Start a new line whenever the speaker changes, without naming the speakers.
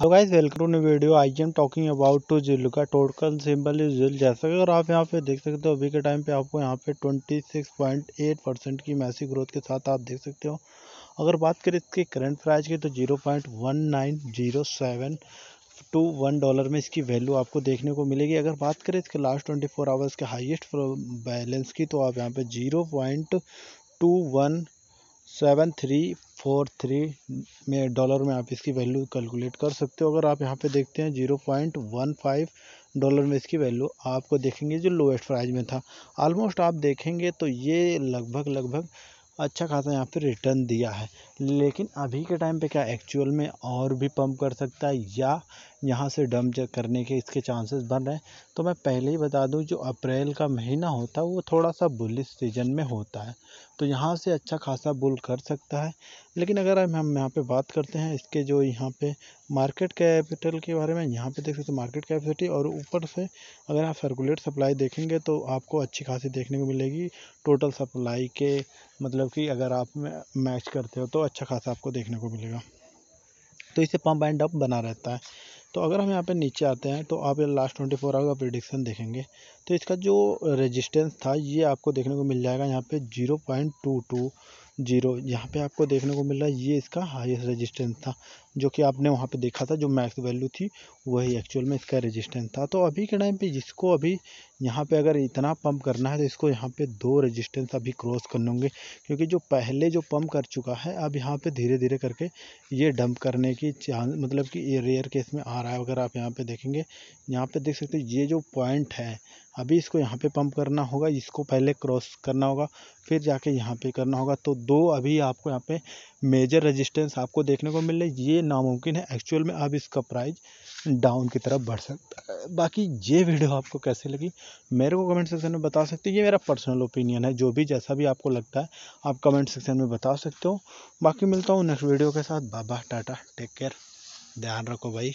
Hello guys welcome to new video I am talking about to जिल का total symbol is जिल जैसा कि अगर आप यहाँ पे देख सकते हो अभी के टाइम पे आपको यहाँ पे 26.8 परसेंट की मैसी ग्रोथ के साथ आप देख सकते हो अगर बात करें इसके करंट प्राइस की तो 0.1907 टू वन डॉलर में इसकी वैल्यू आपको देखने को मिलेगी अगर बात करें इसके लास्ट 24 आवर्स के हाईएस्ट बैलेंस की तो आप यहाँ पे zero point two one seven three four three में डॉलर में आप इसकी वैल्यू कैलकुलेट कर सकते हो। अगर आप यहाँ पे देखते हैं zero point one five dollar में इसकी वैल्यू आपको देखेंगे जो लोएस्ट प्राइस में था। ऑलमोस्ट आप देखेंगे तो ये लगभग लगभग अच्छा खासा यहाँ पे रिटर्न दिया है। लेकिन अभी के टाइम पे क्या एक्चुअल में और भी पंप कर सकता है या यहाँ से डम करने के इसके चांसेस बन रहे हैं। तो मैं पहले ही बता दूँ, जो अप्रैल का महीना होता है, वो थोड़ा सा बुलिस सीज़न में होता है। तो यहाँ से अच्छा खासा बुल कर सकता है। लेकिन अगर हम यहाँ पे बात करते हैं, इसके जो यहाँ पे मार्केट कैपिटल के बारे में, यहाँ पे देख सकते हैं मार्केट कैपेसिटी और ऊपर से अगर आप सर्कुलेट सप्लाई देखेंगे तो आपको अच्छी खासी देखने को मिलेगी। टोटल सप्लाई के मतलब कि अगर आप मैच करते हो तो अच्छा खासा आपको देखने को मिलेगा। तो इसे पम्प एंड अप बना रहता है। तो अगर हम यहाँ पे नीचे आते हैं तो आप ये लास्ट ट्वेंटी फोर आवर का प्रिडिक्शन देखेंगे। तो इसका जो रेजिस्टेंस था, ये आपको देखने को मिल जाएगा यहाँ पे zero point two two zero यहाँ पे आपको देखने को मिल रहा है, ये इसका हाईएस्ट रेजिस्टेंस था, जो कि आपने वहाँ पे देखा था, जो मैक्स वैल्यू थी, वही एक्चुअल में इसका रेजिस्टेंस था। तो अभी के टाइम पर जिसको अभी यहाँ पे अगर इतना पंप करना है तो इसको यहाँ पे दो रेजिस्टेंस अभी क्रॉस करने होंगे, क्योंकि जो पहले जो पंप कर चुका है, अब यहाँ पे धीरे धीरे करके ये डंप करने की चांस मतलब कि ये रेयर केस में आ रहा है, अगर आप यहाँ पे देखेंगे। यहाँ पे देख सकते हैं, ये जो पॉइंट है, अभी इसको यहाँ पे पंप करना होगा, इसको पहले क्रॉस करना होगा, फिर जाके यहाँ पे करना होगा। तो दो अभी आपको यहाँ पे मेजर रेजिस्टेंस आपको देखने को मिल ये नामुमकिन है। एक्चुअल में अब इसका प्राइस डाउन की तरफ़ बढ़ सकता है। बाकी ये वीडियो आपको कैसे लगी, मेरे को कमेंट सेक्शन में बता सकते हैं। ये मेरा पर्सनल ओपिनियन है। जो भी जैसा भी आपको लगता है, आप कमेंट सेक्शन में बता सकते हो। बाकी मिलता हूँ नेक्स्ट वीडियो के साथ। बाबा टाटा, टेक केयर। ध्यान रखो भाई।